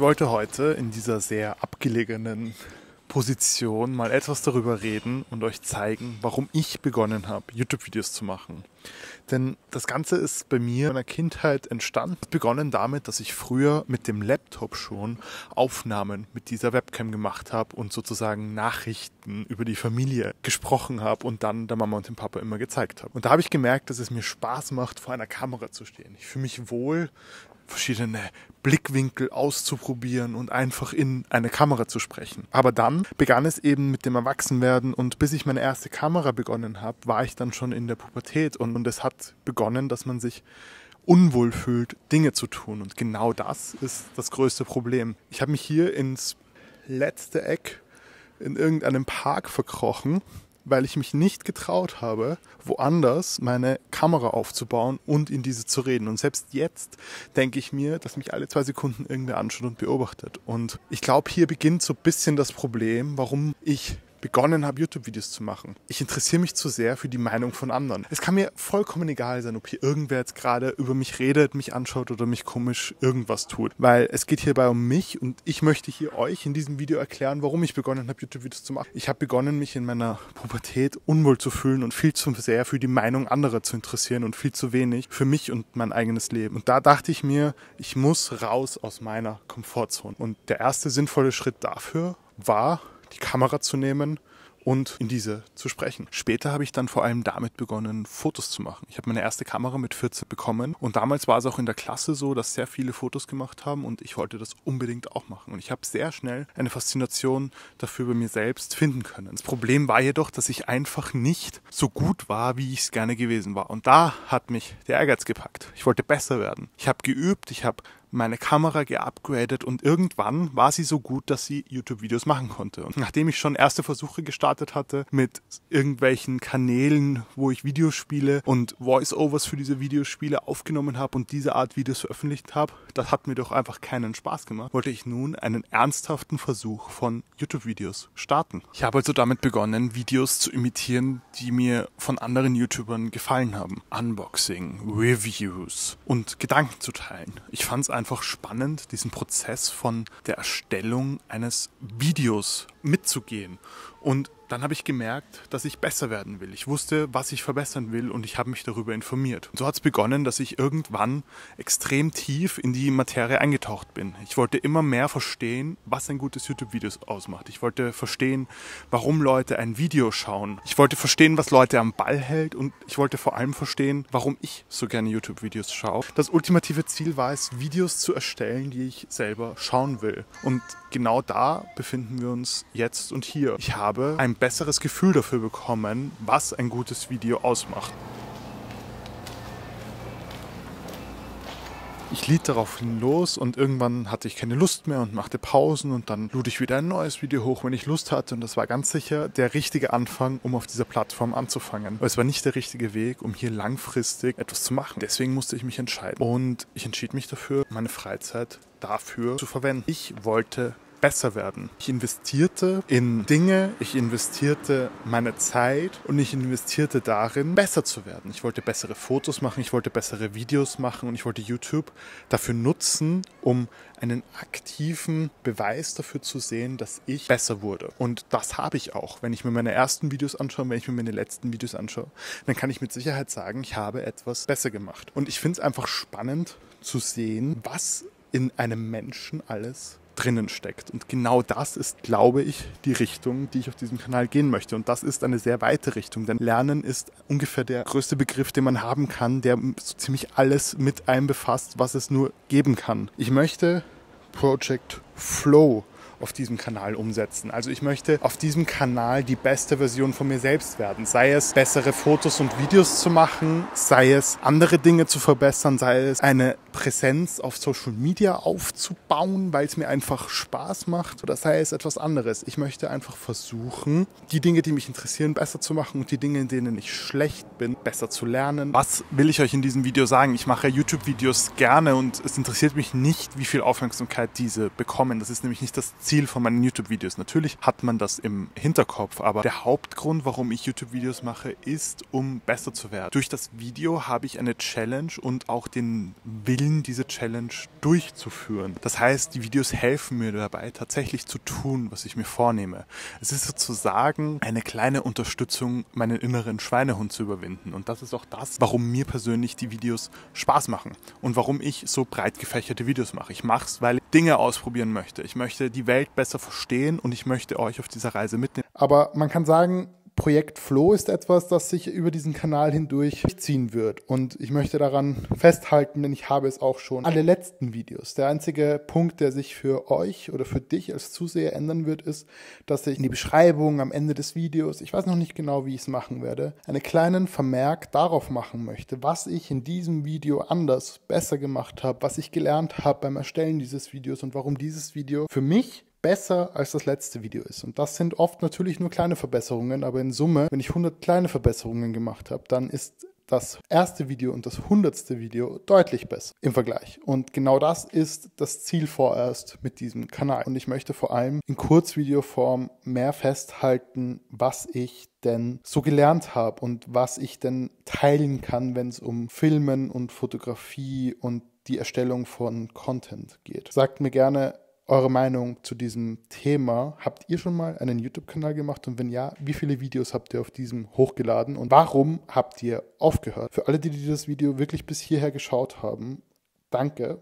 wollte heute in dieser sehr abgelegenen Position mal etwas darüber reden und euch zeigen, warum ich begonnen habe, YouTube-Videos zu machen. Denn das Ganze ist bei mir in der Kindheit entstanden. Es begonnen damit, dass ich früher mit dem Laptop schon Aufnahmen mit dieser Webcam gemacht habe und sozusagen Nachrichten über die Familie gesprochen habe und dann der Mama und dem Papa immer gezeigt habe. Und da habe ich gemerkt, dass es mir Spaß macht, vor einer Kamera zu stehen. Ich fühle mich wohl, verschiedene Blickwinkel auszuprobieren und einfach in eine Kamera zu sprechen. Aber dann begann es eben mit dem Erwachsenwerden und bis ich meine erste Kamera begonnen habe, war ich dann schon in der Pubertät und, und es hat begonnen, dass man sich unwohl fühlt, Dinge zu tun. Und genau das ist das größte Problem. Ich habe mich hier ins letzte Eck in irgendeinem Park verkrochen weil ich mich nicht getraut habe, woanders meine Kamera aufzubauen und in diese zu reden. Und selbst jetzt denke ich mir, dass mich alle zwei Sekunden irgendwer anschaut und beobachtet. Und ich glaube, hier beginnt so ein bisschen das Problem, warum ich begonnen habe, YouTube-Videos zu machen. Ich interessiere mich zu sehr für die Meinung von anderen. Es kann mir vollkommen egal sein, ob hier irgendwer jetzt gerade über mich redet, mich anschaut oder mich komisch irgendwas tut. Weil es geht hierbei um mich und ich möchte hier euch in diesem Video erklären, warum ich begonnen habe, YouTube-Videos zu machen. Ich habe begonnen, mich in meiner Pubertät unwohl zu fühlen und viel zu sehr für die Meinung anderer zu interessieren und viel zu wenig für mich und mein eigenes Leben. Und da dachte ich mir, ich muss raus aus meiner Komfortzone. Und der erste sinnvolle Schritt dafür war, die Kamera zu nehmen und in diese zu sprechen. Später habe ich dann vor allem damit begonnen, Fotos zu machen. Ich habe meine erste Kamera mit 14 bekommen und damals war es auch in der Klasse so, dass sehr viele Fotos gemacht haben und ich wollte das unbedingt auch machen. Und ich habe sehr schnell eine Faszination dafür bei mir selbst finden können. Das Problem war jedoch, dass ich einfach nicht so gut war, wie ich es gerne gewesen war. Und da hat mich der Ehrgeiz gepackt. Ich wollte besser werden. Ich habe geübt, ich habe meine Kamera geupgradet und irgendwann war sie so gut, dass sie YouTube-Videos machen konnte. Und nachdem ich schon erste Versuche gestartet hatte mit irgendwelchen Kanälen, wo ich Videos spiele und Voice-Overs für diese Videospiele aufgenommen habe und diese Art Videos veröffentlicht habe, das hat mir doch einfach keinen Spaß gemacht, wollte ich nun einen ernsthaften Versuch von YouTube-Videos starten. Ich habe also damit begonnen, Videos zu imitieren, die mir von anderen YouTubern gefallen haben. Unboxing, Reviews und Gedanken zu teilen. Ich fand es einfach einfach spannend, diesen Prozess von der Erstellung eines Videos mitzugehen. Und dann habe ich gemerkt, dass ich besser werden will. Ich wusste, was ich verbessern will und ich habe mich darüber informiert. Und so hat es begonnen, dass ich irgendwann extrem tief in die Materie eingetaucht bin. Ich wollte immer mehr verstehen, was ein gutes YouTube-Video ausmacht. Ich wollte verstehen, warum Leute ein Video schauen. Ich wollte verstehen, was Leute am Ball hält und ich wollte vor allem verstehen, warum ich so gerne YouTube-Videos schaue. Das ultimative Ziel war es, Videos zu erstellen, die ich selber schauen will. Und genau da befinden wir uns jetzt und hier. Ich habe ein besseres Gefühl dafür bekommen, was ein gutes Video ausmacht. ich lied darauf los und irgendwann hatte ich keine Lust mehr und machte Pausen und dann lud ich wieder ein neues Video hoch, wenn ich Lust hatte und das war ganz sicher der richtige Anfang, um auf dieser Plattform anzufangen. Aber es war nicht der richtige Weg, um hier langfristig etwas zu machen. Deswegen musste ich mich entscheiden und ich entschied mich dafür, meine Freizeit dafür zu verwenden. Ich wollte besser werden. Ich investierte in Dinge, ich investierte meine Zeit und ich investierte darin, besser zu werden. Ich wollte bessere Fotos machen, ich wollte bessere Videos machen und ich wollte YouTube dafür nutzen, um einen aktiven Beweis dafür zu sehen, dass ich besser wurde. Und das habe ich auch. Wenn ich mir meine ersten Videos anschaue, wenn ich mir meine letzten Videos anschaue, dann kann ich mit Sicherheit sagen, ich habe etwas besser gemacht. Und ich finde es einfach spannend zu sehen, was in einem Menschen alles drinnen steckt. Und genau das ist, glaube ich, die Richtung, die ich auf diesem Kanal gehen möchte. Und das ist eine sehr weite Richtung, denn Lernen ist ungefähr der größte Begriff, den man haben kann, der so ziemlich alles mit einem befasst, was es nur geben kann. Ich möchte Project Flow auf diesem Kanal umsetzen. Also ich möchte auf diesem Kanal die beste Version von mir selbst werden. Sei es bessere Fotos und Videos zu machen, sei es andere Dinge zu verbessern, sei es eine Präsenz auf Social Media aufzubauen, weil es mir einfach Spaß macht oder sei es etwas anderes. Ich möchte einfach versuchen, die Dinge, die mich interessieren, besser zu machen und die Dinge, in denen ich schlecht bin, besser zu lernen. Was will ich euch in diesem Video sagen? Ich mache YouTube-Videos gerne und es interessiert mich nicht, wie viel Aufmerksamkeit diese bekommen. Das ist nämlich nicht das Ziel Ziel von meinen YouTube-Videos. Natürlich hat man das im Hinterkopf, aber der Hauptgrund, warum ich YouTube-Videos mache, ist, um besser zu werden. Durch das Video habe ich eine Challenge und auch den Willen, diese Challenge durchzuführen. Das heißt, die Videos helfen mir dabei, tatsächlich zu tun, was ich mir vornehme. Es ist sozusagen eine kleine Unterstützung, meinen inneren Schweinehund zu überwinden. Und das ist auch das, warum mir persönlich die Videos Spaß machen und warum ich so breit gefächerte Videos mache. Ich mache es, weil ich Dinge ausprobieren möchte. Ich möchte die Welt besser verstehen und ich möchte euch auf dieser Reise mitnehmen. Aber man kann sagen, Projekt Flow ist etwas, das sich über diesen Kanal hindurch ziehen wird. Und ich möchte daran festhalten, denn ich habe es auch schon alle letzten Videos. Der einzige Punkt, der sich für euch oder für dich als Zuseher ändern wird, ist, dass ich in die Beschreibung am Ende des Videos, ich weiß noch nicht genau, wie ich es machen werde, einen kleinen Vermerk darauf machen möchte, was ich in diesem Video anders, besser gemacht habe, was ich gelernt habe beim Erstellen dieses Videos und warum dieses Video für mich besser als das letzte Video ist. Und das sind oft natürlich nur kleine Verbesserungen, aber in Summe, wenn ich 100 kleine Verbesserungen gemacht habe, dann ist das erste Video und das hundertste Video deutlich besser im Vergleich. Und genau das ist das Ziel vorerst mit diesem Kanal. Und ich möchte vor allem in Kurzvideoform mehr festhalten, was ich denn so gelernt habe und was ich denn teilen kann, wenn es um Filmen und Fotografie und die Erstellung von Content geht. Sagt mir gerne eure Meinung zu diesem Thema. Habt ihr schon mal einen YouTube-Kanal gemacht? Und wenn ja, wie viele Videos habt ihr auf diesem hochgeladen? Und warum habt ihr aufgehört? Für alle, die dieses Video wirklich bis hierher geschaut haben, danke